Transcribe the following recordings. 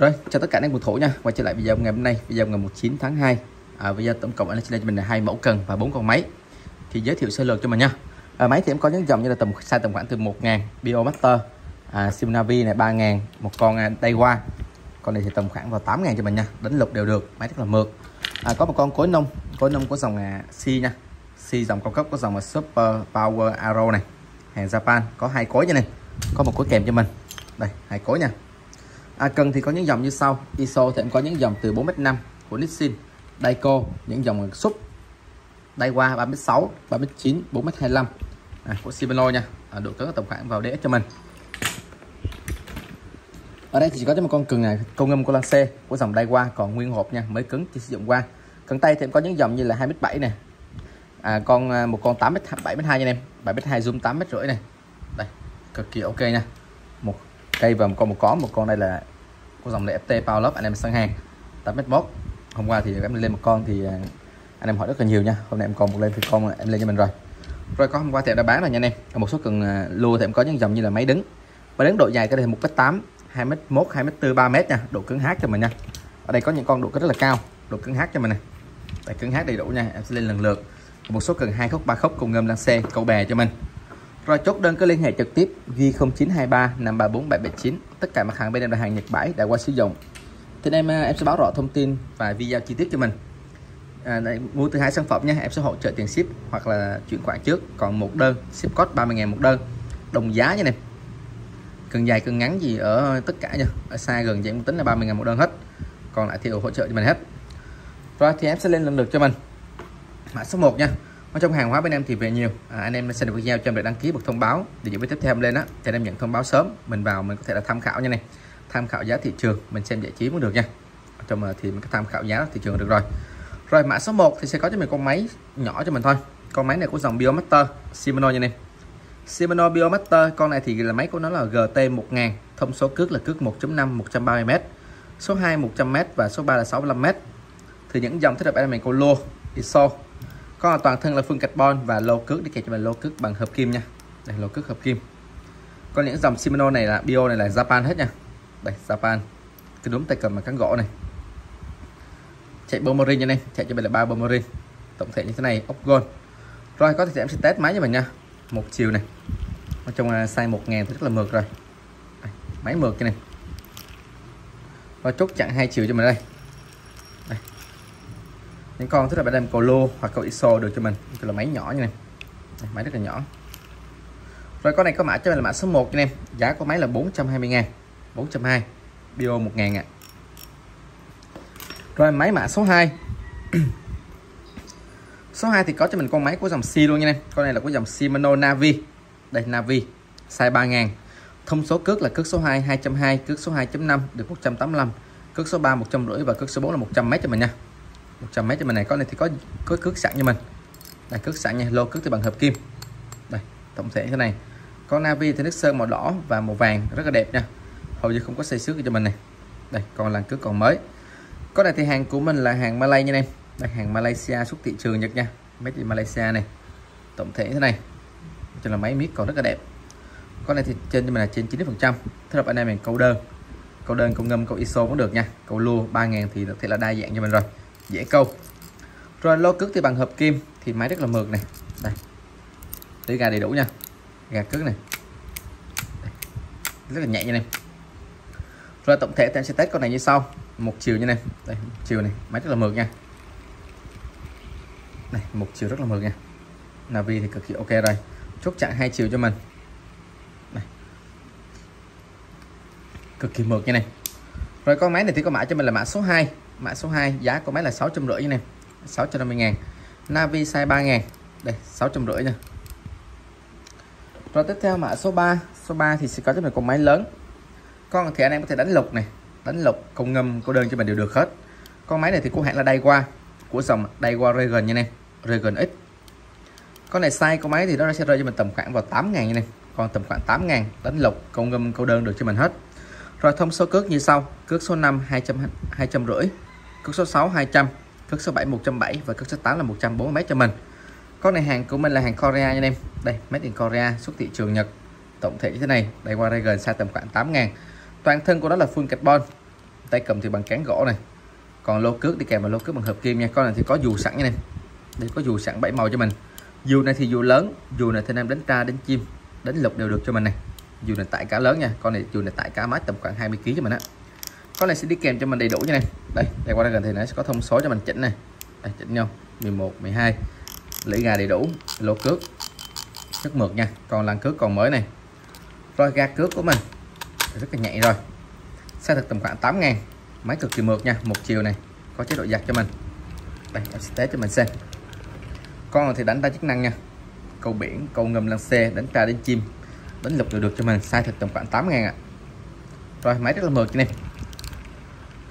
Rồi, chào tất cả anh em cầu thủ nha. Quay trở lại video ngày hôm nay, video ngày 19 tháng 2. À, bây giờ tổng cộng anh lên cho mình là hai mẫu cần và bốn con máy. Thì giới thiệu sơ lược cho mình nha. À, máy thì em có những dòng như là tầm size tầm khoảng từ 1000 Biomaster, à, Simnavi này 3000, một con à, Daiwa. Con này thì tầm khoảng vào 8000 cho mình nha. Đánh lục đều được, máy rất là mượt. À, có một con cối nông, cối nông của dòng à, C nha. C dòng cao cấp có dòng là Super Power Arrow này. Hàng Japan có hai cối cho này. Có một cối kèm cho mình. Đây, hai cối nha À, cần thì có những dòng như sau. ISO thì em có những dòng từ 4m5 của Nissin Daiko những dòng sub Daiwa 3m6 3m9 4m25 à, của Shimano nha. À, độ cứng tổng khoảng vào đĩa cho mình. Ở đây thì chỉ có một con cần này công ngâm của Lance của dòng Daiwa còn nguyên hộp nha mới cứng chỉ sử dụng qua. Cần tay thì em có những dòng như là 2m7 này à, con à, một con 8m 7m2 nha em. 7m2 zoom 8m rưỡi này đây cực kỳ ok nha. Một cây và một con một có một con đây là của dòng này FT Power Love anh em sang hàng. 8m1 hôm qua thì em lên một con thì à, anh em hỏi rất là nhiều nha. Hôm nay em còn một lên thì con em lên cho mình rồi. Rồi có hôm qua thì em đã bán rồi nha anh em. Một số cần à, lua thì em có những dòng như là máy đứng. Máy đứng độ dài cái đây một m 8 2 m 1 2 m 4 3 m nha. Độ cứng hát cho mình nha. Ở đây có những con độ cứng rất là cao. Độ cứng hát cho mình này đây cứng hát đầy đủ nha. Em sẽ lên lần lượt. Một số cần hai khúc ba khúc cùng ngâm lan xe câu bè cho mình rồi chốt đơn cứ liên hệ trực tiếp ghi 0923 534 779 tất cả mặt hàng bên em là hàng Nhật bãi đã qua sử dụng. Thì em à, em sẽ báo rõ thông tin và video chi tiết cho mình. À, đây, mua từ hai sản phẩm nha em sẽ hỗ trợ tiền ship hoặc là chuyển khoản trước. Còn một đơn ship code 30.000 một đơn. Đồng giá nha này. cần dài cần ngắn gì ở tất cả nha. Ở xa gần vậy cũng tính là 30.000 một đơn hết. Còn lại thì hỗ trợ cho mình hết. Rồi thì em sẽ lên lần lượt cho mình. Mã số 1 nha ở trong hàng hóa bên em thì về nhiều. À, anh em sẽ được video cho em được đăng ký bật thông báo để những tiếp theo em lên á. Thì em nhận thông báo sớm mình vào mình có thể là tham khảo như này. Tham khảo giá thị trường mình xem giải trí cũng được nha. Ở trong à, thì mình có tham khảo giá thị trường được rồi. Rồi mã số 1 thì sẽ có cho mình con máy nhỏ cho mình thôi. Con máy này của dòng Biomaster Shimano như này. Shimano Biomaster con này thì là máy của nó là GT 1000 thông số cước là cước 1.5 130m số 2 100m và số 3 là 65m thì những dòng thích hợp em mình có lô ISO có toàn thân là phương carbon và lô cước đi kèm cho mình lô cước bằng hợp kim nha. Đây lô cước hợp kim. Còn những dòng Shimano này là bio này là Japan hết nha. Đây Japan. Cái đúng tay cầm bằng cán gỗ này. Chạy Bomberin cho nên chạy cho mình là ba Bomberin. tổng thể như thế này ốc gold. Rồi có thể em sẽ test máy cho mình nha. Một chiều này. Ở trong size 1000 thì rất là mượt rồi. Đây, máy mượt cái này. Và chốt chặn hai chiều cho mình đây những con tức là bạn đem cầu lô hoặc cầu ISO được cho mình. Tức là máy nhỏ như này. Máy rất là nhỏ. Rồi con này có mã cho mình là mã số 1 anh em. Giá của máy là 420 ngàn. 420 bio 1 ngàn ạ. Rồi máy mã số 2 số 2 thì có cho mình con máy của dòng C luôn nha em. Con này là của dòng Shimano Navi. Đây, Navi. Size 3 ngàn. Thông số cước là cước số 2 220 cước số 2.5 được 185 cước số 3 150 và cước số 4 là 100 mét cho mình nha. 100 mét cho mình này, có này thì có có cước sẵn cho mình. Đây cước sẵn nha, lô cước thì bằng hợp kim. Đây, tổng thể thế này. Có navi thì nước sơn màu đỏ và màu vàng, rất là đẹp nha. Hầu như không có xây xước cho mình này. Đây, còn là cước còn mới. Có này thì hàng của mình là hàng Malay nha em. Đây, hàng Malaysia xuất thị trường Nhật nha. Mấy in Malaysia này. Tổng thể thế này. Cho là máy miết còn rất là đẹp. Con này thì trên cho mình là trên 90 phần trăm. Thế là anh em mình câu đơn. Câu đơn, câu ngâm, câu ISO cũng được nha. Câu lua 3.000 thì có thể là đa dạng cho mình rồi dễ câu. Rồi, lô cước thì bằng hợp kim, thì máy rất là mượt này. Đây. Để gà đầy đủ nha. Gà cước này. Đây. rất là nhẹ như này. Rồi, tổng thể thì em sẽ test con này như sau. Một chiều như này. Đây, một chiều này. Máy rất là mượt nha. Này một chiều rất là mượt nha. Navi thì cực kỳ ok rồi. Chốt chặn hai chiều cho mình. Đây. cực kỳ mượt như này. Rồi, con máy này thì có mã cho mình là mã số 2 mã số 2 giá của máy là 650 nha 650 ngàn. Navi size 3 ngàn. Đây 650 nha. Rồi tiếp theo mã số 3 số 3 thì sẽ có cho mình con máy lớn. Con thì anh em có thể đánh lục này. Đánh lục công ngâm, cô đơn cho mình đều được hết. Con máy này thì của hãng là Daiwa, của dòng Daiwa Regen nha này Regen X. Con này size con máy thì nó sẽ rơi cho mình tầm khoảng vào 8 ngàn như này còn tầm khoảng 8 ngàn, đánh lục công ngâm câu đơn được cho mình hết. Rồi thông số cước như sau. Cước số 5 200 250 cước số 6 200 cước số 7 170 và cước số 8 là 140 m cho mình. Con này hàng của mình là hàng Korea nha anh em. Đây, made in Korea, xuất thị trường Nhật. Tổng thể như thế này, đây qua đây gần xa tầm khoảng 8 ngàn. Toàn thân của nó là full carbon. Tay cầm thì bằng cán gỗ này. Còn lô cước đi kèm vào lô cước bằng hợp kim nha. Con này thì có dù sẵn nha em. Đây có dù sẵn bảy màu cho mình. Dù này thì dù lớn, dù này thì em đánh tra, đánh chim, đánh lục đều được cho mình này. Dù này tại cá lớn nha. Con này, dù này tại cá mái tầm khoảng 20 kg cho mình á con này sẽ đi kèm cho mình đầy đủ như này. Đây đây qua đây gần thì nó sẽ có thông số cho mình chỉnh này. Đây, chỉnh nhau. 11 12 lưỡi gà đầy đủ. Lô cước. Rất mượt nha. Còn lăng cước còn mới này. Rồi ga cước của mình. Rất là nhạy rồi. Xe thực tầm khoảng 8 ngàn. Máy cực kỳ mượt nha. Một chiều này. Có chế độ giặt cho mình. Đây, em sẽ test cho mình xem. Con này thì đánh đa chức năng nha. Câu biển, câu ngầm, lăng xe đánh tra đến chim. Đánh lục đều được cho mình. Sai thực tầm khoảng 8 ngàn ạ. Rồi, máy rất là mượt cho này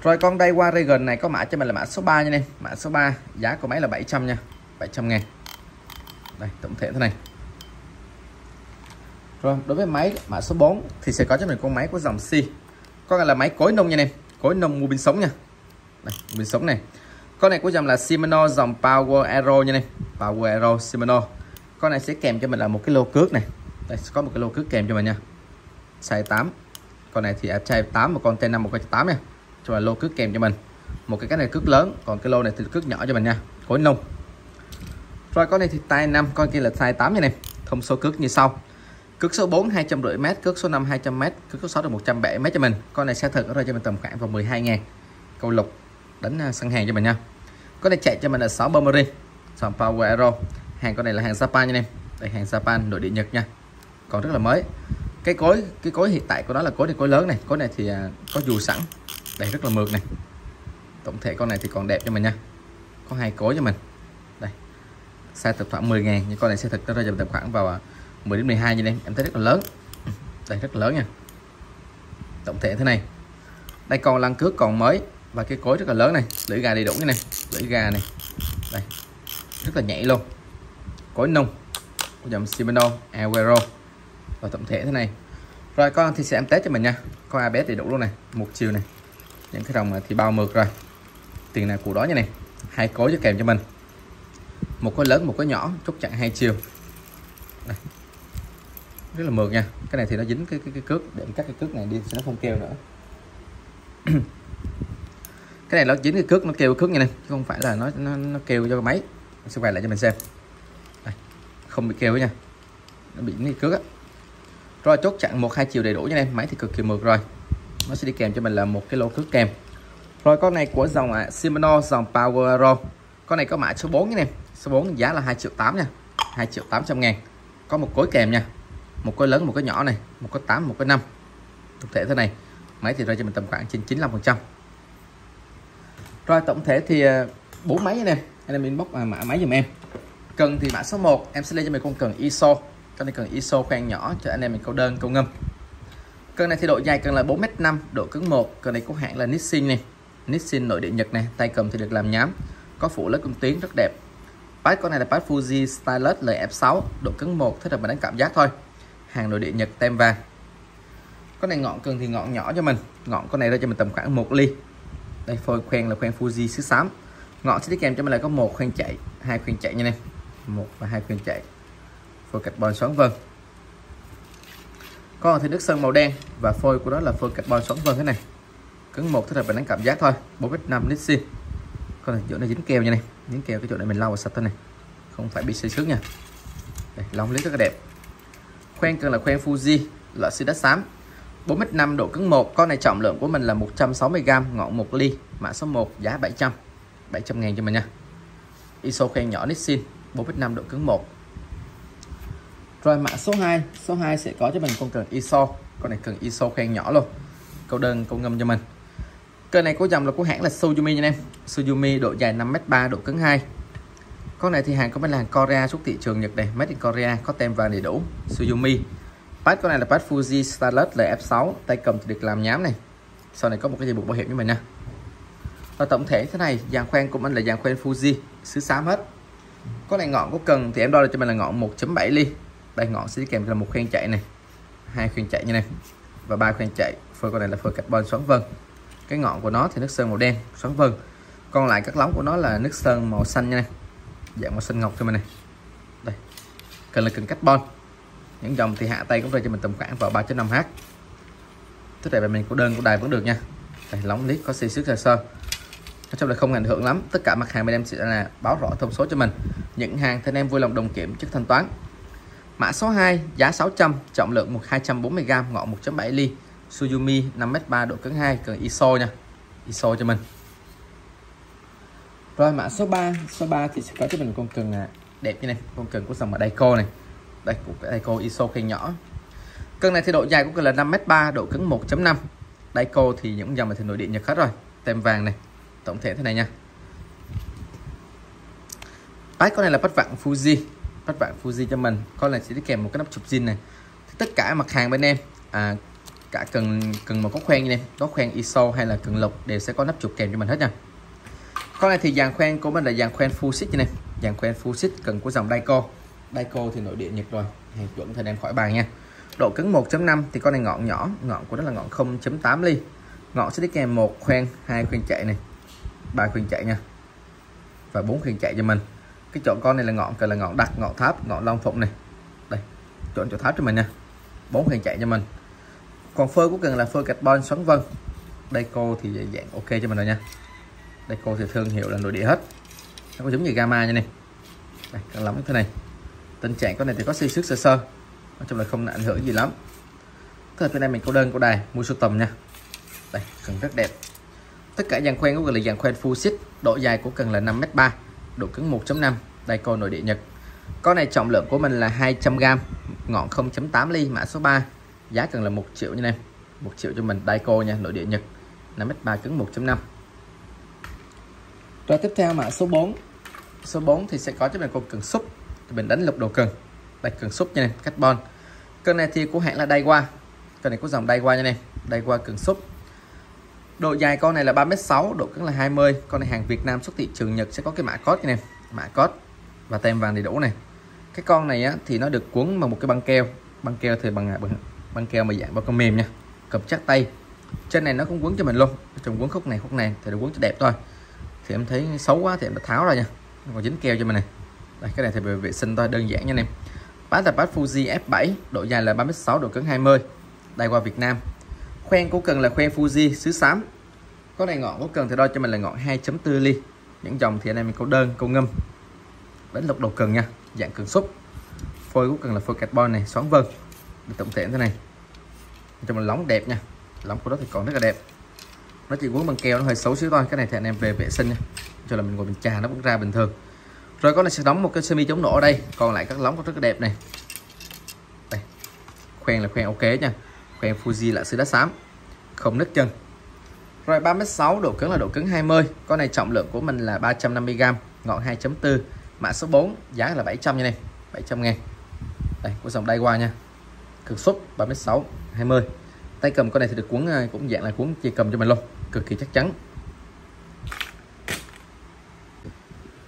rồi con đây qua Regen này, có mã cho mình là mã số 3 nha anh em mã số 3 giá của máy là 700 nha. 700 ngàn. Đây, tổng thể thế này. Rồi, đối với máy, mã số 4 thì sẽ có cho mình con máy của dòng C. Con này là máy cối nông nha anh em cối nông mua bên sống nha. Đây bên sống này. Con này của dòng là Shimano, dòng Power Aero nha anh em Power Aero Shimano. Con này sẽ kèm cho mình là một cái lô cước này. Đây có một cái lô cước kèm cho mình nha. Size 8 con này thì à, size 8 và con T5 một con 8 nha cho là lô cước kèm cho mình. Một cái cái này cước lớn còn cái lô này thì cước nhỏ cho mình nha. Khối nông rồi con này thì tay 5 con kia là size 8 nha em thông số cước như sau. Cước số 4 250 m cước số 5 200 m cước số 6 được 170 m cho mình. Con này sẽ thực ở đây cho mình tầm khoảng vào 12 ngàn. Câu lục đánh à, săn hàng cho mình nha. Con này chạy cho mình là 6 Burberry dòng Power Aero. Hàng con này là hàng Japan nha em đây hàng Japan nội địa Nhật nha. Còn rất là mới. Cái cối cái cối hiện tại của nó là cối thì cối lớn này. Cối này thì à, có dù sẵn đây, rất là mượt này. Tổng thể con này thì còn đẹp cho mình nha. Có hai cối cho mình. Đây, size tập khoảng 10 ngàn, nhưng con này sẽ thực ra rơi vào khoảng vào à, 10 đến 12 như đây. Em thấy rất là lớn. Đây, rất là lớn nha. Tổng thể thế này. Đây còn lăn cước còn mới và cái cối rất là lớn này. Lưỡi gà đầy đủ như này. Lưỡi gà này. Đây, rất là nhạy luôn. Cối nung. Dòng Shimano Aguero và tổng thể thế này. Rồi, con thì sẽ em test cho mình nha. Con ABS đầy đủ luôn này. Một chiều này những cái đồng thì bao mượt rồi. Tiền nào của đó như này. Hai cối cho kèm cho mình. Một cái lớn một cái nhỏ chốt chặn hai chiều. Đây. rất là mượt nha. Cái này thì nó dính cái cái, cái cước. Để cắt cái cước này đi nó không kêu nữa. Cái này nó dính cái cước nó kêu cước như này. Chứ không phải là nó nó, nó kêu cho máy. Mình sẽ quay lại cho mình xem. Đây. không bị kêu nha. Nó bị cái cước á. Rồi chốt chặn một hai chiều đầy đủ như này máy thì cực kỳ mượt rồi nó sẽ đi kèm cho mình là một cái lô cước kèm. Rồi con này của dòng à, Shimano dòng Power Aero con này có mã số 4 nha em. Số 4 giá là 2 triệu 8 nha. 2 triệu 800 ngàn. Có một cối kèm nha. Một cối lớn một cái nhỏ này. Một cái 8 một cái 5 thực thể thế này máy thì rơi cho mình tầm khoảng trên 95 phần trăm. Rồi tổng thể thì à, bốn máy nè anh em. Inbox à, mã máy dùm em. Cần thì mã số 1 em sẽ lên cho mình con cần ISO. Cho nên cần ISO khoan nhỏ cho anh em mình câu đơn câu ngâm. Cân này thì độ dài cần là 4m5, độ cứng 1. Cân này có hãng là Nissin này. Nissin nội địa Nhật này, tay cầm thì được làm nhám. Có phủ lớp cung tuyến rất đẹp. Pad con này là pad Fuji Stylus LF6, độ cứng 1, thế là mình đánh cảm giác thôi. Hàng nội địa Nhật tem vàng. Con này ngọn cần thì ngọn nhỏ cho mình. Ngọn con này ra cho mình tầm khoảng 1 ly. Đây phôi khoen là khoen Fuji xứ xám. Ngọn sẽ đi kèm cho mình là có một khoen chạy, hai khoen chạy nha em. Một và hai khoen chạy. Phôi carbon xoắn vân con thì nước sơn màu đen và phôi của nó là phôi carbon xoắn vân thế này. Cứng một thế là mình đánh cảm giác thôi. 4,5 Nissin con này chỗ này dính keo như này. Dính keo cái chỗ này mình lau và sạch thôi này. Không phải bị xây xước nha. Đây, lóng lý rất là đẹp. Khoen cần là khoen Fuji loại xi đất xám 4m5 độ cứng 1 con này trọng lượng của mình là 160g ngọn 1 ly. Mã số 1 giá 700 700 ngàn cho mình nha. ISO khoen nhỏ Nissin 4m5 độ cứng 1 rồi mã số 2 số 2 sẽ có cho mình con cần ISO. Con này cần ISO khen nhỏ luôn. Câu đơn, câu ngâm cho mình. Cây này có dòng là của hãng là Suzumi nha em. Suzumi độ dài 5m3 độ cứng 2 con này thì hàng có bên là hàng Korea xuất thị trường Nhật này. Made in Korea, có tem vàng đầy đủ. Suzumi Pad con này là pad Fuji Starlet LF6 tay cầm thì được làm nhám này. Sau này có một cái dây buộc bảo hiểm cho mình nè. và tổng thể thế này, dàn khoen của mình là dàn khoen Fuji, xứ xám hết. Con này ngọn có cần thì em đo được cho mình là ngọn 1.7 ly đây, ngọn sẽ kèm là một khoen chạy này. Hai khoen chạy như này. Và ba khoen chạy. Phơi con này là phơi carbon xoắn vân cái ngọn của nó thì nước sơn màu đen, xoắn vân còn lại các lóng của nó là nước sơn màu xanh nha này. Dạng màu xanh ngọc cho mình này. Đây. Cần là cần carbon. Những dòng thì hạ tay cũng ra cho mình tầm khoảng vào 3.5h tức là mình có đơn, của đài vẫn được nha. Đây, lóng lít có xì xước sơ sơ. Nói chung là không ảnh hưởng lắm. Tất cả mặt hàng bên em sẽ là báo rõ thông số cho mình. Những hàng thì anh em vui lòng đồng kiểm trước thanh toán mã số 2 giá 600 trọng lượng 1 240g ngọn 1.7 ly. Suzumi 5m3 độ cứng 2 cần ISO nha. ISO cho mình. Rồi mã số 3 số 3 thì sẽ có cho mình con cần à, đẹp như này con cần của dòng ở Daiko này. Đây của Daiko ISO khay nhỏ. Cân này thì độ dài của cần là 5m3 độ cứng 1.5 Daiko thì những dòng này thì nội địa Nhật hết rồi. Tem vàng này. Tổng thể thế này nha. Đấy, con này là bắt vặn Fuji các bạn Fuji cho mình. Con này sẽ đi kèm một cái nắp chụp zin này. Thì tất cả mặt hàng bên em à, cả cần cần một có khoen như này có khoen ISO hay là cần lục đều sẽ có nắp chụp kèm cho mình hết nha. Con này thì dàn khoen của mình là dàn khoen full xích như này. Dàn khoen full xích cần của dòng Daiko. Daiko thì nội địa Nhật rồi hàng chuẩn thì đem khỏi bàn nha. Độ cứng 1.5 thì con này ngọn nhỏ ngọn của nó là ngọn 0.8 ly. Ngọn sẽ đi kèm một khoen hai khoen chạy này ba khoen chạy nha. Và bốn khoen chạy cho mình cái chọn con này là ngọn cái là ngọn đặt ngọn tháp, ngọn long phụng này. Đây, chọn chỗ tháp cho mình nha bốn hàng chạy cho mình. Còn phơi của cần là phơi carbon xoắn vân. Đây, cô thì dạng ok cho mình rồi nha. Đây, cô thì thương hiệu là nội địa hết. Nó có giống như gamma như này. Đây cần lắm thế này. Tình trạng con này thì có xây sức sơ sơ. Nói chung là không ảnh hưởng gì lắm. Thế bên này mình có đơn có đài, mua sưu tầm nha. Đây cần rất đẹp. Tất cả dàn khoen của cần là dàn khoen full sit độ dài của cần là 5m3 độ cứng 1.5 đây cô nội địa Nhật. Con này trọng lượng của mình là 200g ngọn 0.8 ly, mã số 3 giá cần là 1 triệu như này 1 triệu cho mình Daiko nha, nội địa Nhật. 5m3 cứng 1.5 rồi tiếp theo mã số 4 số 4 thì sẽ có cho mình con cần xúc thì mình đánh lục đồ cần. Đặt cần xúc nha này carbon. Cân này thì của hãng là Daiwa. Cân này có dòng Daiwa nha này Daiwa cần xúc độ dài con này là 3m6 độ cứng là 20 con này hàng Việt Nam xuất thị trường Nhật sẽ có cái mã code này mã code và tem vàng đầy đủ này. Cái con này á, thì nó được cuốn bằng một cái băng keo. Băng keo thì bằng à, bằng băng keo mà dạng bao con mềm nha. Cầm chắc tay. Trên này nó cũng quấn cho mình luôn. Trong quấn khúc này khúc này thì nó quấn cho đẹp thôi. Thì em thấy xấu quá thì em đã tháo ra nha. Còn dính keo cho mình này. Đây cái này thì về vệ sinh thôi đơn giản nha anh em. Bát là bát Fuji F7 độ dài là 36 độ cứng 20 đây qua Việt Nam khoen của cần là khoen Fuji, xứ xám. Có này ngọn của cần thì đo cho mình là ngọn 2.4 ly. Những dòng thì anh em mình câu đơn, câu ngâm. Vẫn lục đầu cần nha, dạng cần xúc. Phôi của cần là phôi carbon này, xoắn vân. Tổng thể thế này. Cho mình lóng đẹp nha, lóng của nó thì còn rất là đẹp. Nó chỉ quấn bằng keo, nó hơi xấu xíu thôi. Cái này thì anh em về vệ sinh nha. Cho là mình ngồi mình trà nó vẫn ra bình thường. Rồi con này sẽ đóng một cái semi chống nổ ở đây. Còn lại các lóng có rất là đẹp này. Đây, khoen là khoen ok nha khoen Fuji là sứ đá xám, không nứt chân. Rồi 36 độ cứng là độ cứng 20 con này trọng lượng của mình là 350g ngọn 2.4 mã số 4 giá là 700 như này 700 ngàn. Đây, của dòng Daiwa nha. Cực xúc 36 20 tay cầm con này thì được cuốn ờ, cũng dạng là cuốn chia cầm cho mình luôn, cực kỳ chắc chắn.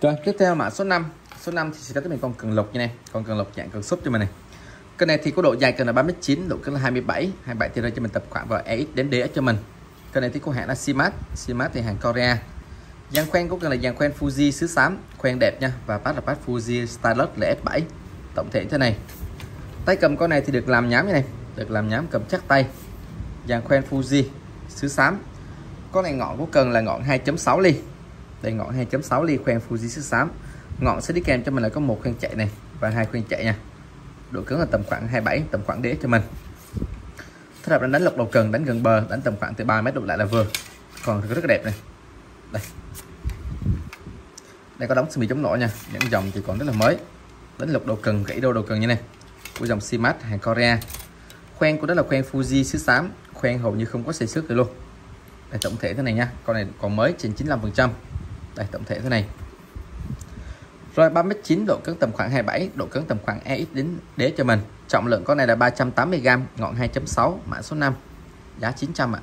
Rồi, tiếp theo mã số 5 số 5 thì sẽ tới mình con cần lục như này con cần lục dạng cần xúc cho mình này cái này thì có độ dài cần là 39 độ cứng là 27 27 thì ra cho mình tập khoảng vào EX đến dx cho mình. Cái này thì có hãng là Simat Simat thì hàng Korea. Dàn khoen cũng cần là dàn khoen Fuji xứ xám, khoen đẹp nha, và bát là bát Fuji Stylus là F7 tổng thể thế này. Tay cầm con này thì được làm nhám như này, được làm nhám cầm chắc tay. Dàn khoen Fuji xứ xám. Con này ngọn của cần là ngọn 2.6 ly. Đây, ngọn 2.6 ly khoen Fuji xứ xám. Ngọn sẽ đi kèm cho mình là có một khoen chạy này và hai khoen chạy nha độ cứng là tầm khoảng 27 tầm khoảng đế cho mình. Thế là đánh đánh lọc đầu cần, đánh gần bờ, đánh tầm khoảng từ 3 mét độ lại là vừa. Còn rất là đẹp này. Đây. Đây có đóng semi chống nổi nha. Những dòng thì còn rất là mới. Đánh lục đầu cần, gãy đô đầu cần như này. Của dòng Simat hàng Korea. Khoen của đó là khoen Fuji xứ xám khoen hầu như không có xây xước rồi luôn. Đây, tổng thể thế này nha. Con này còn mới trên 95 phần trăm. Đây, tổng thể thế này rồi 39 độ cứng tầm khoảng 27 độ cứng tầm khoảng EX đến đế cho mình. Trọng lượng con này là 380g ngọn 2.6 mã số 5 giá 900 ạ.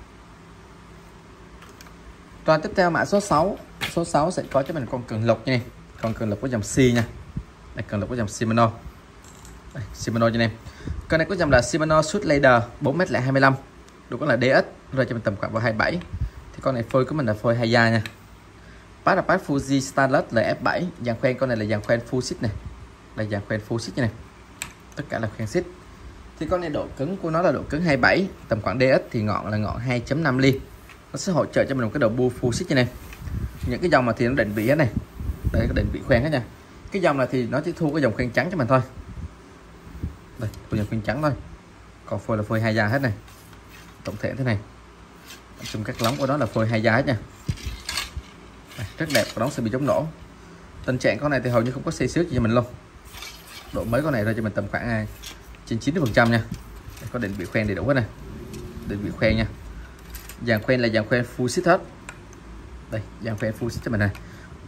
Rồi tiếp theo mã số 6 số 6 sẽ có cho mình con cường lục nha. Con cường lục của dòng C nha. Đây cường lục của dòng Shimano. Đây, Shimano cho anh em. Con này có dòng là Shimano Shoot Leader 4m25 độ có là DX, rồi cho mình tầm khoảng vào 27 thì con này phôi của mình là phôi hai da nha. Bát là bác Fuji Starlet LF7 dàn khoen con này là dàn khoen full sit này. Là dàn khoen full sit này. Tất cả là khoen sit thì con này độ cứng của nó là độ cứng 27 tầm khoảng DS thì ngọn là ngọn 2.5 ly. Nó sẽ hỗ trợ cho mình một cái đầu bu full xích như này. Những cái dòng mà thì nó định vị hết này. Đây, cái định vị khoen hết nha. Cái dòng này thì nó chỉ thu cái dòng khoen trắng cho mình thôi. Đây, thu dòng khoen trắng thôi. Còn phôi là phôi hai da hết này. Tổng thể thế này. Trong các lóng của nó là phôi hai da hết nha rất đẹp và nó sẽ bị chống nổ. Tình trạng con này thì hầu như không có xây xước gì cho mình luôn. Độ mới con này ra cho mình tầm khoảng à, trên 90 phần trăm nha. Có định vị khoen đầy đủ hết này định vị khoen nha. Dàn khoen là dàn khoen full sit hết. Đây dàn khoen full sit cho mình này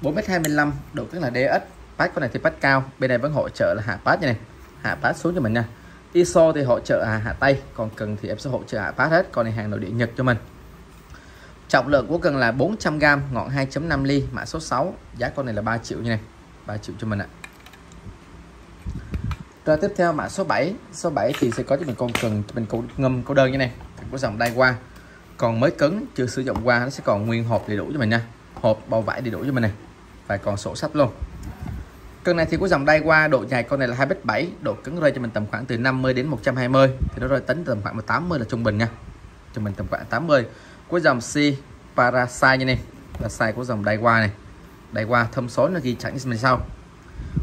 4m25 độ tức là DS pass con này thì pass cao bên này vẫn hỗ trợ là hạ pass như này. Hạ pass xuống cho mình nha. ISO thì hỗ trợ hạ, hạ tay còn cần thì em sẽ hỗ trợ hạ pass hết. Con này hàng nội địa Nhật cho mình trọng lượng của cần là 400g ngọn 2.5 ly, mã số 6 giá con này là 3 triệu như này 3 triệu cho mình ạ. Rồi tiếp theo mã số 7 số 7 thì sẽ có cho mình con cần mình câu ngâm câu đơn như này của dòng đai qua còn mới cứng, chưa sử dụng qua, nó sẽ còn nguyên hộp đầy đủ cho mình nha. Hộp, bao vải đầy đủ cho mình này và còn sổ sách luôn. Cân này thì của dòng đai qua độ dài con này là 2m7 độ cứng rơi cho mình tầm khoảng từ 50 đến 120 thì nó rơi tính tầm khoảng 80 là trung bình nha. Cho mình tầm khoảng 80 của dòng C parasite như này. Là sai của dòng Daiwa này. Daiwa thông số nó ghi chẵn như sau.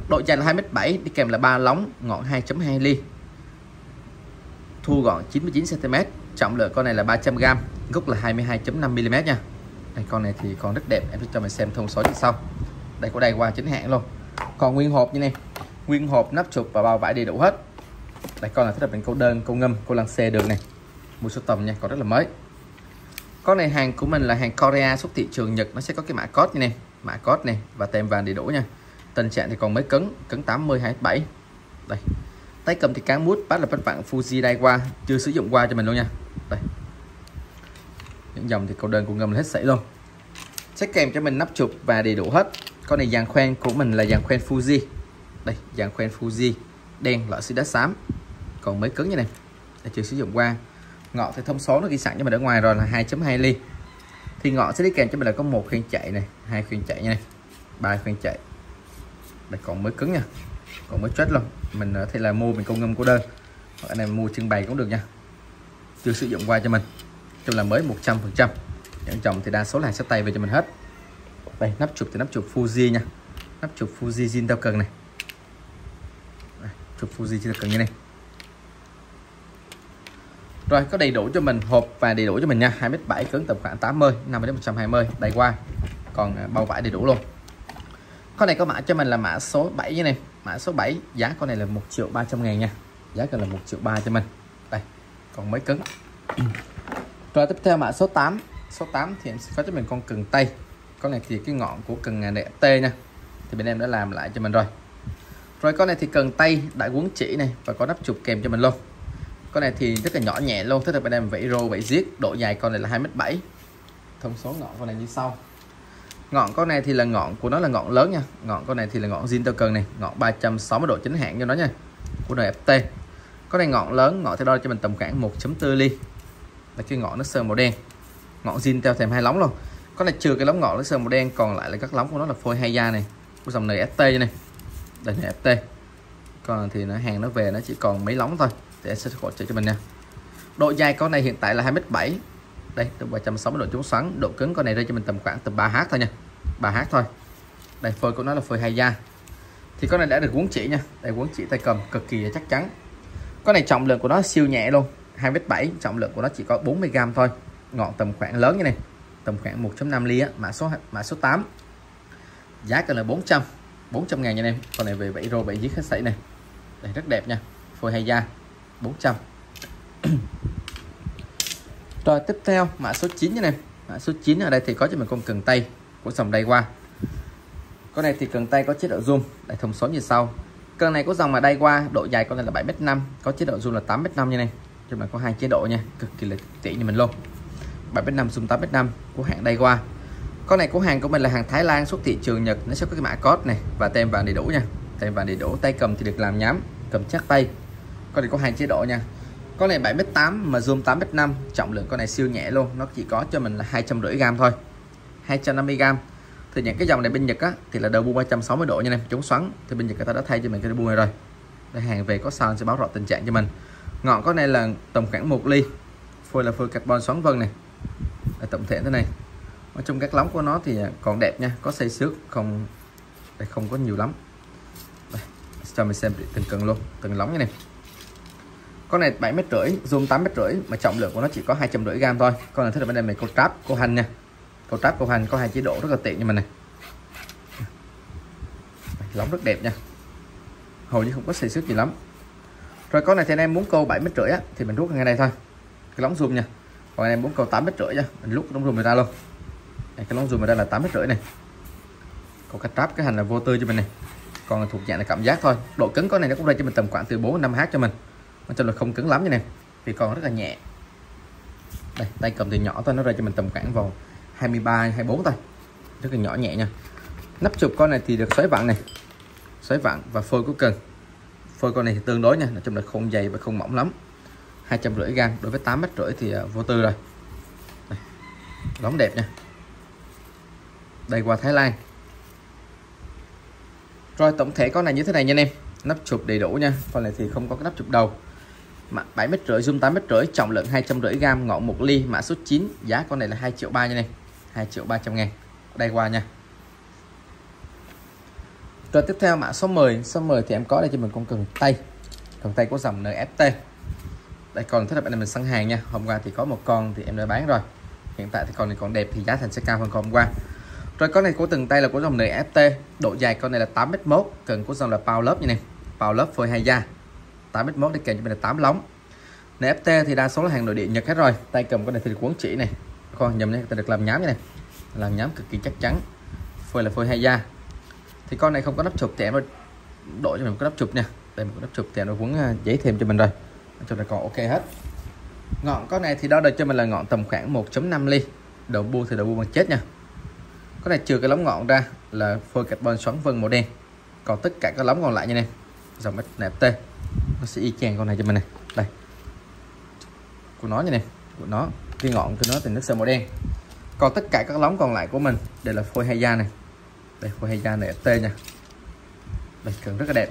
Độ dài là 2m7 đi kèm là ba lóng ngọn 2.2 ly. Thu gọn 99cm trọng lượng con này là 300g gốc là 22.5mm nha. Đây, con này thì còn rất đẹp em sẽ cho mình xem thông số như sau. Đây của Daiwa chính hãng luôn. Còn nguyên hộp như này. Nguyên hộp nắp chụp và bao vải đầy đủ hết. Đây con là thích hợp bằng câu đơn câu ngâm câu lăng xe được này. Mua số tầm nha còn rất là mới con này, hàng của mình là hàng Korea xuất thị trường Nhật. Nó sẽ có cái mã code như này, mã code này và tem vàng đầy đủ nha. Tình trạng thì còn mới cứng cứng 80 27 đây. Tay cầm thì cán mút, bắt là bắt vặn Fuji đai qua, chưa sử dụng qua cho mình luôn nha. Đây. Những dòng thì câu đơn của ngâm hết sảy luôn. Sẽ kèm cho mình nắp chụp và đầy đủ hết. Con này, dàn khoen của mình là dàn khoen Fuji. Đây, dàn khoen Fuji. Đen, loại xi đá xám. Còn mới cứng như này chưa sử dụng qua ngọ thì thông số nó ghi sẵn cho mình ở ngoài rồi là 2.2 ly. Thì ngọn sẽ đi kèm cho mình là có một khuyên chạy này, hai khuyên chạy nha này, ba khuyên chạy. Đây, còn mới cứng nha, còn mới chết luôn. Mình ờ, có thể là mua mình công ngâm cô đơn. Hoặc anh em mua trưng bày cũng được nha. Chưa sử dụng qua cho mình. Trong là mới 100 phần trăm. Những chồng thì đa số là sách tay về cho mình hết. Đây, nắp chụp thì nắp chụp Fuji nha. Nắp chụp Fuji zin tao cần này chụp Fuji zin tao cần như này rồi, có đầy đủ cho mình hộp và đầy đủ cho mình nha. 2m7 cứng tầm khoảng 80 50 đến 120 đầy qua. Còn à, bao vải đầy đủ luôn. Con này có mã cho mình là mã số 7 như này. Mã số 7 giá con này là 1 triệu 300 ngàn nha. Giá cần là 1 triệu 3 cho mình. Đây còn mới cứng. Rồi, tiếp theo mã số 8 số 8 thì em sẽ có cho mình con cần tay con này thì cái ngọn của cần à, ngàn đẹp T nha. Thì bên em đã làm lại cho mình rồi. Rồi, con này thì cần tay đại quấn chỉ này và có nắp chụp kèm cho mình luôn con này thì rất là nhỏ nhẹ luôn, thế là bên em vẫy rô vẫy giết, độ dài con này là 2m7 thông số ngọn con này như sau. Ngọn con này thì là ngọn của nó là ngọn lớn nha. Ngọn con này thì là ngọn zin tơ cần này, ngọn 360 độ chính hãng cho nó nha, của NFT con này ngọn lớn, ngọn theo đo cho mình tầm khoảng 1.4 ly. Là cái ngọn nó sơn màu đen. Ngọn zin theo thèm hai lóng luôn. Con này trừ cái lóng ngọn nó sơn màu đen, còn lại là các lóng của nó là phôi hai da này, của dòng NFT này. Đây là FT còn thì nó hàng nó về nó chỉ còn mấy lóng thôi để sẽ hỗ trợ cho mình nha. Độ dài con này hiện tại là 2m7 đây từ 360 độ chống xoắn. Độ cứng con này rơi cho mình tầm khoảng từ 3h thôi nha. 3h thôi. Đây, phơi của nó là phơi hai da. Thì con này đã được quấn chỉ nha. Đây, quấn chỉ tay cầm cực kỳ chắc chắn. Con này trọng lượng của nó siêu nhẹ luôn. 2m7 trọng lượng của nó chỉ có 40g thôi. Ngọn tầm khoảng lớn như này. Tầm khoảng 1.5 ly á, mã số mã số 8 giá cần là 400 400 ngàn nha em con này về 7 rô 7 giết hết sảy này. Đây, rất đẹp nha. Phôi hay da. 400 rồi, tiếp theo, mã số 9 nha em mã số 9 ở đây thì có cho mình con cần tay của dòng đây qua. Con này thì cần tay có chế độ zoom để thông số như sau. Cần này có dòng mà đây qua, độ dài con này là 7m5 có chế độ zoom là 8m5 như này. Chúng là có hai chế độ nha, cực kỳ là kỹ như mình luôn. 7m5 zoom 8m5 của hãng đây qua. Con này của hàng của mình là hàng Thái Lan, xuất thị trường Nhật. Nó sẽ có cái mã code này và tem vàng đầy đủ nha. Tem vàng đầy đủ, tay cầm thì được làm nhám, cầm chắc tay con này có hai chế độ nha. Con này 7m8 mà zoom 8m5 trọng lượng con này siêu nhẹ luôn. Nó chỉ có cho mình là 250g thôi. 250g thì những cái dòng này bên Nhật á thì là đầu bu 360 độ nha em chống xoắn. Thì bên Nhật người ta đã thay cho mình cái đầu bu này rồi. Để hàng về có sao sẽ báo rõ tình trạng cho mình. Ngọn con này là tầm khoảng 1 ly phôi là phôi carbon xoắn vân này. Là tổng thể thế này. Ở trong các lóng của nó thì còn đẹp nha có xây xước không đây không có nhiều lắm. Đây, cho mình xem từng cần luôn từng lóng như này con này 7 mét rưỡi zoom 8 mét rưỡi mà trọng lượng của nó chỉ có hai trăm rưỡi gram thôi. Con này thích là bên đây mình câu trap cô hành nha. Câu trap cô hành có hai chế độ rất là tiện như mình này. Lóng rất đẹp nha. Hầu như không có xây xước gì lắm. Rồi con này thì anh em muốn câu 7 mét rưỡi á thì mình rút ngay đây thôi. Cái lóng zoom nha. Còn anh em muốn câu 8 mét rưỡi nha mình rút lóng zoom ra luôn. Đây, cái lóng zoom ở đây là 8 mét rưỡi này. Còn cái trap cái hành là vô tư cho mình này. Còn thuộc dạng là cảm giác thôi. Độ cứng con này nó cũng ra cho mình tầm khoảng từ 4 5 h cho mình nói chung là không cứng lắm như này vì còn rất là nhẹ. Đây, tay cầm thì nhỏ thôi, nó ra cho mình tầm khoảng vào 23 24 thôi. Rất là nhỏ nhẹ nha. Nắp chụp con này thì được xoáy vặn này. Xoáy vặn và phôi của cần. Phôi con này thì tương đối nha, nói chung là không dày và không mỏng lắm. hai trăm rưỡi gram, đối với 8 mét rưỡi thì à, vô tư rồi. Đây. đẹp nha. Đây qua Thái Lan. Rồi tổng thể con này như thế này nha anh em. Nắp chụp đầy đủ nha. Con này thì không có cái nắp chụp đầu mã 7 mét rưỡi, zoom 8 mét rưỡi, trọng lượng 250 gram ngọn 1 ly, mã số 9 giá con này là 2 triệu 3 nha này. 2 triệu 300 ngàn. Đây qua nha. Rồi tiếp theo, mã số 10 số 10 thì em có đây cho mình, con cần tay. Cần tay của dòng NFT đây còn thích là bạn này mình săn hàng nha. Hôm qua thì có một con thì em đã bán rồi. Hiện tại thì con này còn đẹp thì giá thành sẽ cao hơn con hôm qua. Rồi con này của từng tay là của dòng NFT độ dài con này là 8m1 cần của dòng là bao lớp như này. Bao lớp phôi hai da. 8x1 đi kèm cho mình là 8 lóng. Ft thì đa số là hàng nội địa Nhật hết rồi. Tay cầm con này thì được chỉ này. Con nhầm này được làm nhám như này. Làm nhám cực kỳ chắc chắn. Phôi là phôi hai da. Thì con này không có nắp chụp thì em đổi cho mình có nắp chụp nha. Đây mình có nắp chụp thì nó cuốn à, giấy thêm cho mình rồi. Cho này còn ok hết. Ngọn con này thì đo được cho mình là ngọn tầm khoảng 1.5 ly. Đầu bu thì đầu bu bằng chết nha. Con này trừ cái lóng ngọn ra là phôi carbon xoắn vân màu đen. Còn tất cả các lóng còn lại như này. Dòng nẹp t nó sẽ y chang con này cho mình này đây. Của nó như này. Của nó. Cái ngọn của nó thì nước sơn màu đen. Còn tất cả các lóng còn lại của mình đều là phôi hay da này. Đây phôi hay da này t nha. Đây cần rất là đẹp.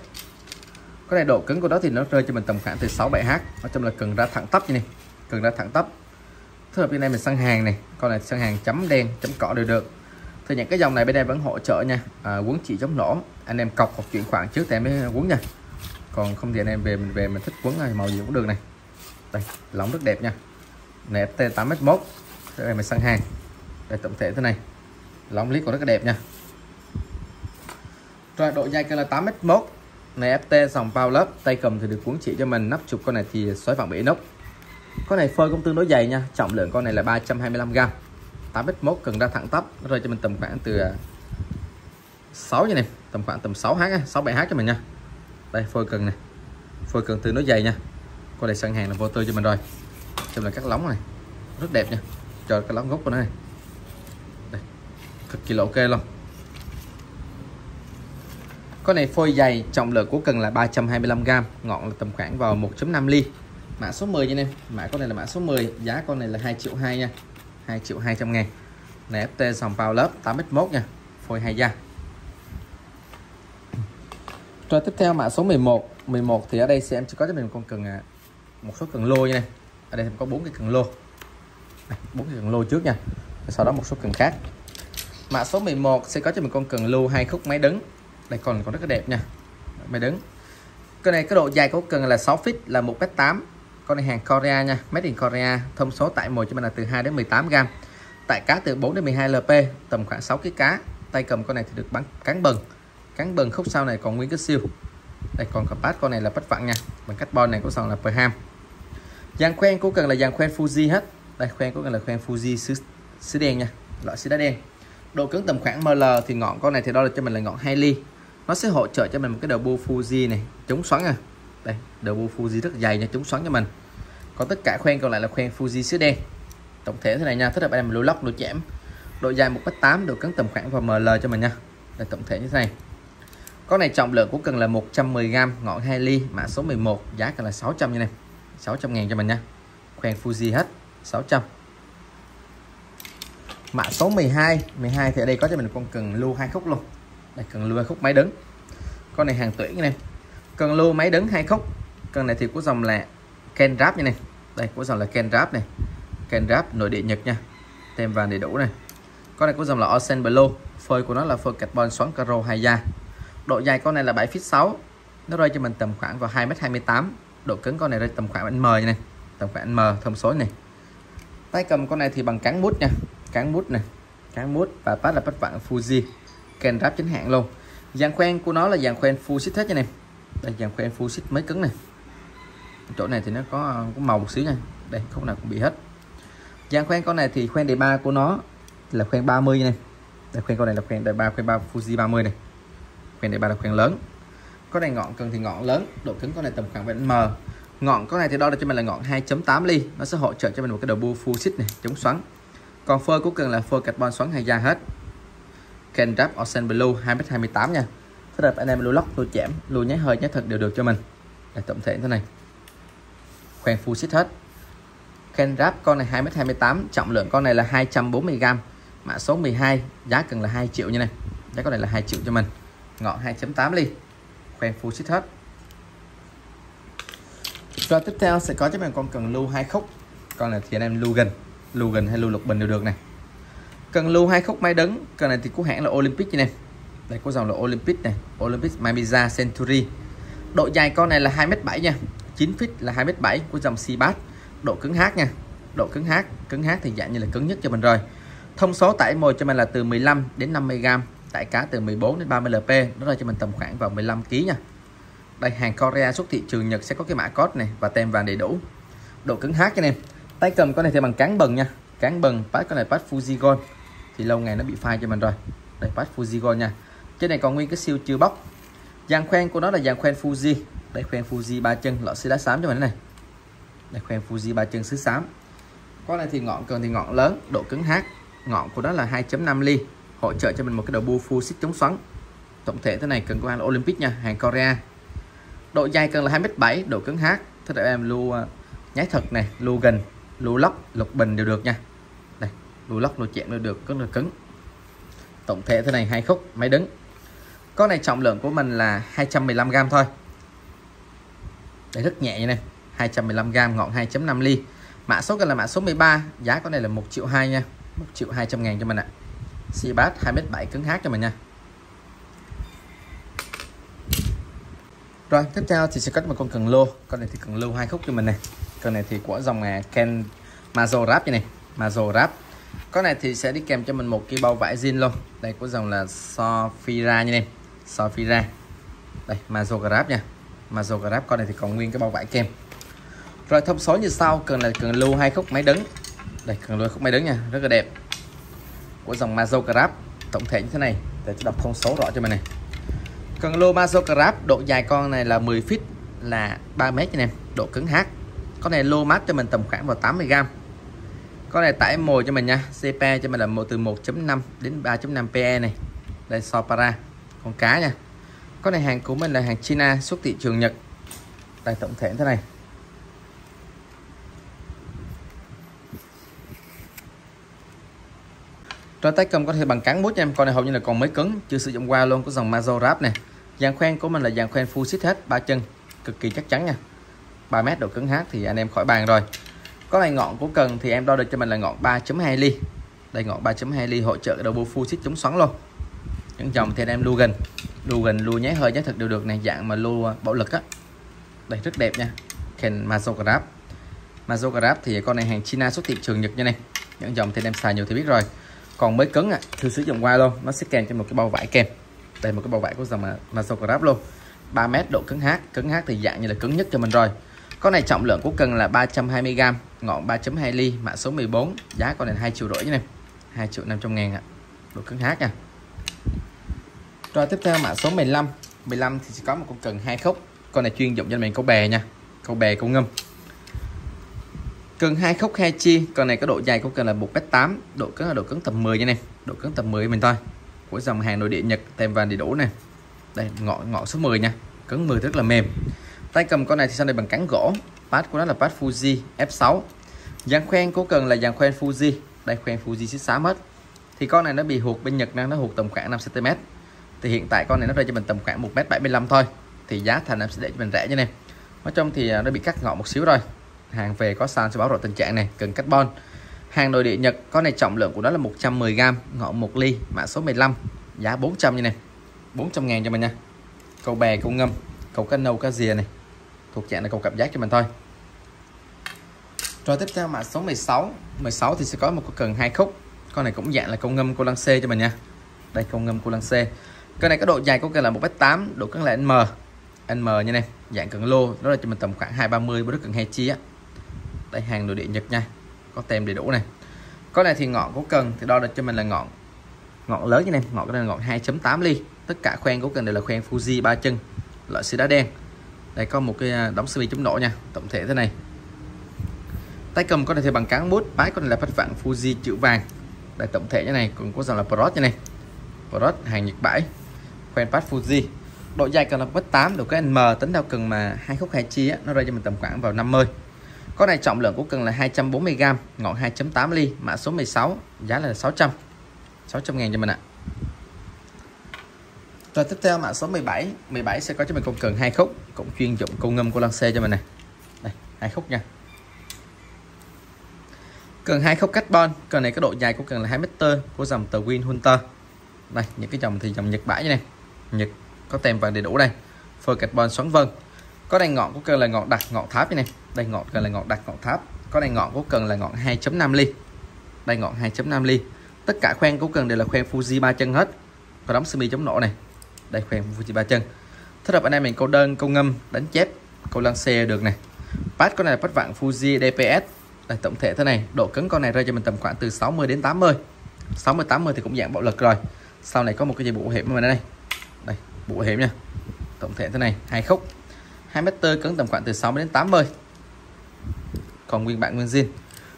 Cái này độ cứng của nó thì nó rơi cho mình tầm khoảng từ 6 7 h nói chung là cần ra thẳng tắp như này. Cần ra thẳng tắp. Thứ hợp bên này mình sang hàng này. Con này sang hàng chấm đen chấm cỏ đều được. Thì những cái dòng này bên đây vẫn hỗ trợ nha. À, quấn chỉ chống nổ anh em cọc hoặc chuyển khoản trước thì em mới quấn nha còn không thì anh em về, mình về mình thích quấn này màu gì cũng được này. Đây lóng rất đẹp nha. Này FT 8m1 đây mình sang hàng. Đây, tổng thể thế này. Lóng lít còn rất là đẹp nha. Rồi, độ dài cây là 8m1 này FT dòng bao lớp tay cầm thì được cuốn chỉ cho mình. Nắp chụp con này thì xoáy vặn bể nóc. Con này phơi cũng tương đối dày nha. Trọng lượng con này là 325g 8m1 cần ra thẳng tắp. Nó rơi cho mình tầm khoảng từ à, 6 như này. Tầm khoảng tầm 6h 6 7h cho mình nha đây, phôi cần này. Phôi cần tương nó dày nha. Con này sân hàng là vô tư cho mình rồi. Xem là cắt lóng này. Rất đẹp nha. Cho cái lóng gốc của nó này. Đây. cực kỳ là ok luôn. Con này phôi dày, trọng lượng của cần là 325g ngọn là tầm khoảng vào 1.5 ly. Mã số 10 nha em. Mã con này là mã số 10 giá con này là 2 triệu 2 nha. 2 triệu 200 ngàn. Này FT dòng bao lớp 8x1 nha. Phôi 2 da rồi tiếp theo mã số 11 11 thì ở đây sẽ em chỉ có cho mình con cần à, một số cần lô nha này. Ở đây có bốn cái cần lô. Bốn cái cần lô trước nha. Sau đó một số cần khác. Mã số 11 sẽ có cho mình con cần lô hai khúc máy đứng đây còn còn rất là đẹp nha. Máy đứng cái này, cái độ dài của cần là 6 feet, là 1 mét 8 con này hàng Korea nha. Made in Korea. Thông số tại mồi cho mình là từ 2 đến 18 gram tại cá từ 4 đến 12 lp tầm khoảng 6 kg cá. Tay cầm con này thì được bán cán bừng cắn bần khúc sau này còn nguyên cái siêu. Đây còn cặp bát con này là bát vặn nha. Bằng carbon này của sòng là Perham dàn khoen của cần là dàn khoen Fuji hết. Đây khoen của cần là khoen Fuji sứ, sứ đen nha. Loại sứ đá đen. Độ cứng tầm khoảng ml thì ngọn con này thì đo được cho mình là ngọn 2 ly. Nó sẽ hỗ trợ cho mình một cái đầu bu Fuji này chống xoắn à. Đây đầu bu Fuji rất dày nha chống xoắn cho mình. Còn tất cả khoen còn lại là khoen Fuji sứ đen. Tổng thể thế này nha thích hợp em lưu lóc lưu chẽm độ dài 1m8 độ cứng tầm khoảng vào ml cho mình nha. Đây tổng thể như thế này con này trọng lượng của cần là 110g ngọn 2 ly, mã số 11 giá cần là 600 như này. 600 ngàn cho mình nha. Khoen Fuji hết 600 mã số 12 12 thì ở đây có cho mình con cần lưu hai khúc luôn. Đây, cần lưu hai khúc máy đứng. Con này hàng tuyển này. Cần lưu máy đứng hai khúc. Cần này thì của dòng là Ken Rap như này. Đây, của dòng là Ken Rap này. Ken Rap nội địa Nhật nha. Tem vàng đầy đủ này. Con này của dòng là Ocean Blue. Phơi của nó là phơi carbon xoắn caro hai da độ dài con này là 7 feet 6 nó rơi cho mình tầm khoảng vào 2m28 độ cứng con này rơi tầm khoảng M này tầm khoảng M thông số này. Tay cầm con này thì bằng cán bút nha cán bút này cán bút và phát là bắt vặn Fuji kèn ráp chính hãng luôn. Dàn khoen của nó là dàn khoen full sit hết nha này. Đây dàn khoen full sit mới cứng này. Chỗ này thì nó có, có màu một xíu nha. Đây không nào cũng bị hết. Dàn khoen con này thì khoen đề ba của nó là khoen 30 này. Đây khoen con này là khoen đề ba khoen ba Fuji 30 này khoen đề ba là khoen lớn. Có này ngọn cần thì ngọn lớn độ cứng con này tầm khoảng vẫn m. Ngọn con này thì đo được cho mình là ngọn 2.8 ly. Nó sẽ hỗ trợ cho mình một cái đầu bu full sit này chống xoắn. Còn phơ của cần là phơ carbon xoắn hai da hết. Ken Wrap Ocean Blue 2m28 nha. Thế là anh em lưu lóc, lưu chẽm, lưu nháy hơi, nháy thật đều được cho mình. Là tổng thể thế này. Khoen full sit hết. Ken Wrap con này 2m28 Trọng lượng con này là 240g Mã số 12 Giá cần là 2 triệu như này. Giá con này là 2 triệu cho mình. Ngọn 2.8 ly. Khoen full xích hết. Rồi tiếp theo sẽ có cho mình con cần lưu hai khúc. Con này thì anh em lưu gần Lưu gần hay lưu lục bình đều được này. Cần lưu hai khúc máy đứng cần này thì của hãng là Olympic này. Đây có dòng là Olympic này. Olympic Mamiza Century. Độ dài con này là 2m7 nha. 9 feet là 2m7 của dòng Seabass độ cứng hát nha. Độ cứng hát cứng hát thì dạng như là cứng nhất cho mình rồi. Thông số tải mồi cho mình là từ 15 đến 50 g tải cá từ 14 đến 30 lp nó ra cho mình tầm khoảng vào 15 kg nha. Đây, hàng Korea xuất thị trường Nhật sẽ có cái mã code này và tem vàng đầy đủ. Độ cứng hát cho em tay cầm con này thì bằng cán bần nha. Cán bần phát con này phát Fuji Gold thì lâu ngày nó bị phai cho mình rồi. Đây phát Fuji Gold nha. Trên này còn nguyên cái siêu chưa bóc. Dàn khoen của nó là dàn khoen Fuji. Đây, khoen Fuji ba chân, lọ xứ đá xám cho mình này. Đây, khoen Fuji ba chân xứ xám. Con này thì ngọn, cần thì ngọn lớn, độ cứng hát. Ngọn của nó là 2.5 ly hỗ trợ cho mình một cái đầu bu full xích chống xoắn. Tổng thể thế này cần của hàng Olympic nha, hàng Korea. Độ dài cần là 2m7 độ cứng hát. Thế là em lưu à, nháy thật này, lưu gần, lưu lóc, lục bình đều được nha. Đây, lưu lóc, lưu chẹm đều được, rất là cứng. Tổng thể thế này hai khúc, máy đứng. Con này trọng lượng của mình là 215g thôi. Đây, rất nhẹ như này 215g ngọn 2.5 ly. Mã số gần là mã số 13 giá con này là 1 triệu 2 nha 1 triệu 200 ngàn cho mình ạ. à bát 2m7 cứng hát cho mình nha. Rồi, tiếp theo thì sẽ có một con cần lô. Con này thì cần lô hai khúc cho mình này. Con này thì của dòng à, Ken Mazo Rap như này. Mazo Rap. Con này thì sẽ đi kèm cho mình một cái bao vải zin luôn. Đây có dòng là Sofira như này. Sofira. Đây Mazograph nha. Mazograph con này thì còn nguyên cái bao vải kèm rồi, thông số như sau. Cần là cần lưu hai khúc máy đứng. Đây cần lưu khúc máy đứng nha. Rất là đẹp của dòng Mazo Mazograph tổng thể như thế này, để tôi đọc thông số rõ cho mình này. Cần lô Mazo Mazograph độ dài con này là 10 feet, là 3 mét anh em độ cứng hát. Con này lô mát cho mình tầm khoảng vào 80 gram. Con này tải mồi cho mình nha CP cho mình là một, từ 1.5 đến 3.5 PE này. Đây Sopara con cá nha. Con này hàng của mình là hàng China, xuất thị trường Nhật. Đây, tổng thể thế này. Rồi tay cầm có thể bằng cán bút nha em. Con này hầu như là còn mới cứng, chưa sử dụng qua luôn của dòng Mazo Rap này dàn khoen của mình là dàn khoen full sit hết, ba chân, cực kỳ chắc chắn nha. 3 mét độ cứng hát thì anh em khỏi bàn rồi. Có này ngọn của cần thì em đo được cho mình là ngọn 3.2 ly. Đây, ngọn 3.2 ly hỗ trợ đầu full sit chống xoắn luôn. Những dòng thì anh em lưu gần lưu gần, lưu nháy hơi nháy thật đều được này dạng mà lưu à, bạo lực á. Đây, rất đẹp nha. Ken Mazograph Mazograph thì con này hàng China xuất thị trường Nhật như này. Những dòng thì anh em xài nhiều thì biết rồi còn mới cứng à thử sử dụng qua luôn nó sẽ kèm cho một cái bao vải kèm. Đây, một cái bao vải của dòng à, Masograph luôn. 3 mét độ cứng hát cứng hát thì dạng như là cứng nhất cho mình rồi. Con này trọng lượng của cần là 320g ngọn 3.2 ly, mã số 14 giá con này 2 triệu rưỡi này 2 triệu 500 ngàn ạ, độ cứng hát nha. Rồi, tiếp theo mã số 15 15 thì sẽ có một con cần hai khúc. Con này chuyên dụng cho mình câu bè nha, câu bè, câu ngâm cần hai khúc hai chi. Con này có độ dài của cần là một m tám. Độ cứng là độ cứng tầm 10 nha này. Độ cứng tầm 10 mình thôi. Của dòng hàng nội địa Nhật, tem vàng đầy đủ này. Đây ngọn ngọn số 10 nha. Cứng 10 rất là mềm. Tay cầm con này thì sau này bằng cán gỗ. Pad của nó là pad Fuji F6 dàn khoen của cần là dàn khoen Fuji. Đây, khoen Fuji xích xám hết thì con này nó bị hụt bên Nhật năng nó hụt tầm khoảng 5 cm thì hiện tại con này nó rơi cho mình tầm khoảng 1m75 thôi. Thì giá thành em sẽ để cho mình rẻ nha em nói chung thì à, nó bị cắt ngọn một xíu rồi hàng về có sàn sẽ báo rõ tình trạng này, cần carbon. Hàng nội địa Nhật con này trọng lượng của nó là 110g ngọn 1 ly, mã số 15 giá 400 như này. 400 ngàn cho mình nha. Cầu bè, cầu ngâm, cầu cá nâu, cá dìa này. Thuộc dạng là cầu cảm giác cho mình thôi. Rồi tiếp theo mã số 16 16 thì sẽ có một con cần hai khúc. Con này cũng dạng là câu ngâm cô lăng C cho mình nha. Đây câu ngâm cô lăng C. Con này có độ dài có cần là 1m8 độ cứng là M. NM như này, dạng cần lô, đó là cho mình tầm khoảng 230 với đất cần hai chi á đây hàng nội địa Nhật nha. Có tem đầy đủ này. Con này thì ngọn cố cần thì đo được cho mình là ngọn ngọn lớn như này. Ngọn cái này là ngọn 2.8 ly. Tất cả khoen cố cần đều là khoen Fuji ba chân loại xi đá đen. Đây có một cái à, đóng semi chống nổ nha. Tổng thể thế này. Tay cầm có này thì bằng cán bút bái có này là phát vạn Fuji chữ vàng. Đây tổng thể như này cũng có dòng là Prod như này. Prod hàng Nhật bãi. Khoen pad Fuji. Độ dài cần là mất 8 độ cái M tính theo cần mà hai khúc hai chi á, nó rơi cho mình tầm khoảng vào 50 con này trọng lượng của cần là 240g ngọn 2.8 ly, mã số 16 giá là 600 600 ngàn cho mình ạ. Rồi tiếp theo mã số 17 17 sẽ có cho mình con cần hai khúc, cũng chuyên dụng câu ngâm của lăng xe cho mình này. Đây, hai khúc nha. Cần hai khúc carbon cần này có độ dài của cần là 2m của dòng tờ Win Hunter. Đây, những cái dòng thì dòng Nhật bãi như này. Nhật có tem vàng đầy đủ đây. Phơi carbon xoắn vân có đây ngọn của cần là ngọn đặc ngọn tháp như này đây ngọn cần là ngọn đặc ngọn tháp. Có đây ngọn của cần là ngọn 2.5 ly. Đây ngọn 2.5 ly. Tất cả khoen của cần đều là khoen Fuji ba chân hết. Có đóng semi chống nổ này. Đây khoen Fuji ba chân. Thích hợp anh em mình câu đơn, câu ngâm, đánh chép, câu lăng xe được này pad con này là pad vạn Fuji DPS đây, tổng thể thế này, độ cứng con này rơi cho mình tầm khoảng từ 60 đến 80 60 80 thì cũng dạng bạo lực rồi. Sau này có một cái dây bộ hiểm mà đây đây, bộ hiểm nha. Tổng thể thế này, hai khúc. 2 meter cứng tầm khoảng từ 60 đến 80 còn nguyên bản nguyên zin.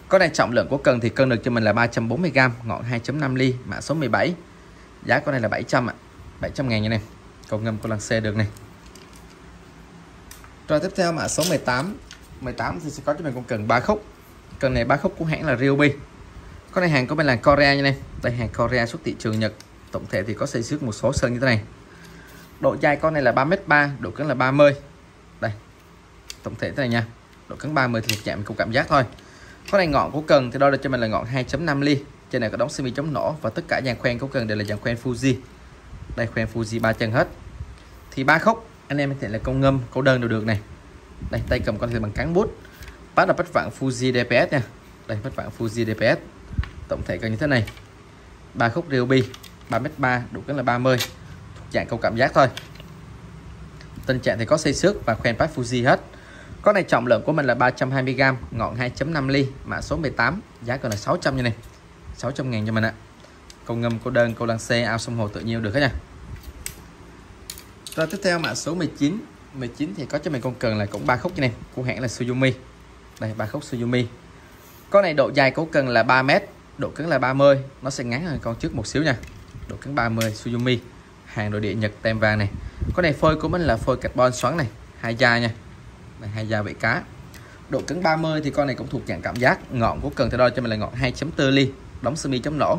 Con này, trọng lượng của cần thì cân được cho mình là 340g ngọn 2.5 ly, mã số 17 giá con này là 700 ạ. 700 ngàn như này. Cầu ngâm của lăng xe được này. Rồi, tiếp theo mã số 18 18 thì sẽ có cho mình con cần 3 khúc. Cần này 3 khúc của hãng là Ryobi. Con này hàng của mình là Korea như này. Đây, hàng Korea xuất thị trường Nhật. Tổng thể thì có xây xước một số sơn như thế này. Độ dài con này là 3m3 độ cứng là 30 tổng thể thế này nha. Độ cứng 30 thì chạm cũng cảm giác thôi. Con này ngọn của cần thì đo được cho mình là ngọn 2.5 ly. Trên này có đóng semi chống nổ và tất cả dàn khoen của cần đều là dàn khoen Fuji. Đây, khoen Fuji ba chân hết. Thì ba khúc, anh em có thể là công ngâm, câu đơn đều được này. Đây, tay cầm con thì bằng cán bút. Bắt là bắt vạn Fuji DPS nha. Đây, bắt vạn Fuji DPS tổng thể cần như thế này. Ba khúc Ryobi 3m3 đủ cứng là 30 thuộc dạng câu cảm giác thôi. Tình trạng thì có xây xước và khoen phát Fuji hết con này trọng lượng của mình là 320g ngọn 2.5 ly, mã số 18 giá còn là 600 như này. 600 ngàn cho mình ạ. Câu ngâm, câu đơn, câu lăng xe ao sông hồ tự nhiên được hết nha. Rồi, tiếp theo mã số 19 19 thì có cho mình con cần là cũng ba khúc như này, của hãng là Suzumi đây, ba khúc Suzumi con này độ dài cấu cần là 3m độ cứng là 30 nó sẽ ngắn hơn con trước một xíu nha. Độ cứng 30 Suzumi hàng nội địa Nhật, tem vàng này. Con này phôi của mình là phôi carbon xoắn này, hai da nha này hai dao bể cá. Độ cứng 30 thì con này cũng thuộc dạng cảm giác. Ngọn của cần theo đo cho mình là ngọn 2.4 ly đóng semi chống nổ.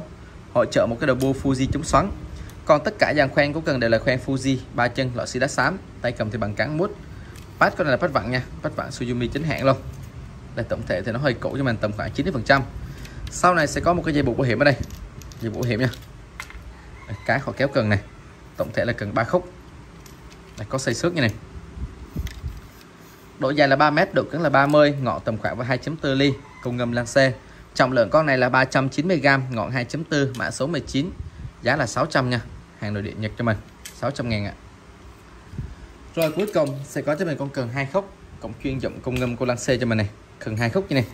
Hỗ trợ một cái đầu bu Fuji chống xoắn. Còn tất cả dàn khoen của cần đều là khoen Fuji ba chân loại xi đá xám. Tay cầm thì bằng cán mút. Pad con này là pad vặn nha pad vặn Suzumi chính hãng luôn. Đây tổng thể thì nó hơi cũ cho mình tầm khoảng 90 phần trăm. Sau này sẽ có một cái dây buộc bảo hiểm ở đây. Dây buộc bảo hiểm nha. Cái họ kéo cần này tổng thể là cần ba khúc. Đây, có xây xước như này độ dài là 3 m độ cứng là 30 ngọn tầm khoảng và 2.4 ly công ngâm lan xe trọng lượng con này là 390g ngọn 2.4 mã số 19 giá là 600 nha. Hàng nội địa Nhật cho mình 600 ngàn ạ. Rồi cuối cùng sẽ có cho mình con cần hai khúc cũng chuyên dụng công ngâm cô lan xe cho mình này. Cần hai khúc như này.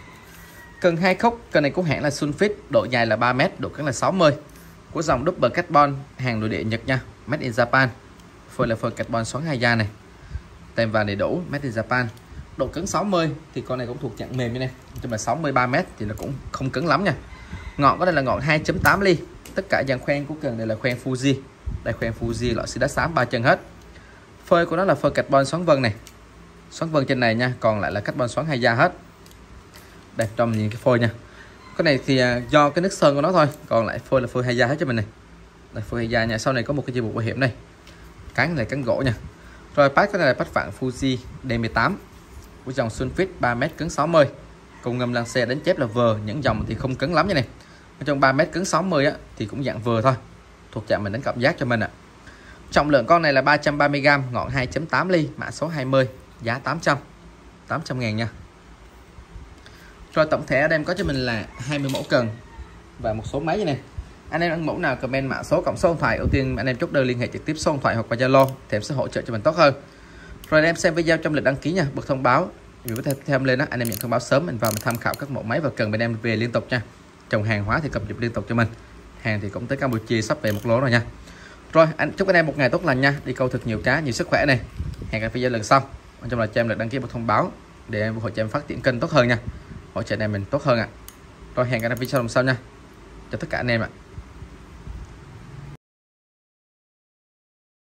Cần hai khúc, cần này của hãng là Sunfit, độ dài là 3m độ cứng là 60 của dòng double carbon, hàng nội địa Nhật nha, made in Japan. Phơi là phơi carbon xoắn hai da này tem vàng đầy đủ, made in Japan. Độ cứng 60 thì con này cũng thuộc dạng mềm như này. Nhưng mà 63 m thì nó cũng không cứng lắm nha. Ngọn có đây là ngọn 2.8 ly. Tất cả dàn khoen của cần này là khoen Fuji. Đây, khoen Fuji, loại xi đá xám ba chân hết. Phơi của nó là phơi carbon xoắn vân này. Xoắn vân trên này nha, còn lại là carbon xoắn hai da hết. Đây trong những cái phôi nha. Cái này thì à, do cái nước sơn của nó thôi, còn lại phôi là phôi hai da hết cho mình này. Đây phôi hai da nha. Sau này có một cái dây buộc bảo hiểm này. Cán này, cán gỗ nha rồi pad cái này là pad phản Fuji D18 của dòng Sunfit 3m cứng 60 cùng ngầm lăng xe đánh chép là vừa những dòng thì không cứng lắm như này. Trong 3m cứng 60 á, thì cũng dạng vừa thôi. Thuộc dạng mình đánh cảm giác cho mình ạ. Trọng lượng con này là 330g ngọn 2.8 ly, mã số 20 giá 800 800 ngàn nha. Rồi tổng thể ở đây em có cho mình là 20 mẫu cần và một số máy như này anh em ăn mẫu nào comment mã số cộng số điện thoại. Ưu tiên anh em chốt đơn liên hệ trực tiếp số điện thoại hoặc qua Zalo thì em sẽ hỗ trợ cho mình tốt hơn. Rồi anh em xem video trong lịch đăng ký nha. Bật thông báo. Nếu có thêm lên đó anh em nhận thông báo sớm. Mình vào mình tham khảo các mẫu máy và cần bên em về liên tục nha. Trồng hàng hóa thì cập nhật liên tục cho mình. Hàng thì cũng tới Campuchia sắp về một lô rồi nha. Rồi, anh chúc anh em một ngày tốt lành nha. Đi câu thật nhiều cá, nhiều sức khỏe này. Hẹn gặp video lần sau. Quan trọng là cho em được đăng ký một thông báo để em hỗ trợ em phát triển kênh tốt hơn nha. Hỗ trợ anh em mình tốt hơn ạ. À. rồi, hẹn gặp lại video lần sau nha. Cho tất cả anh em ạ. à.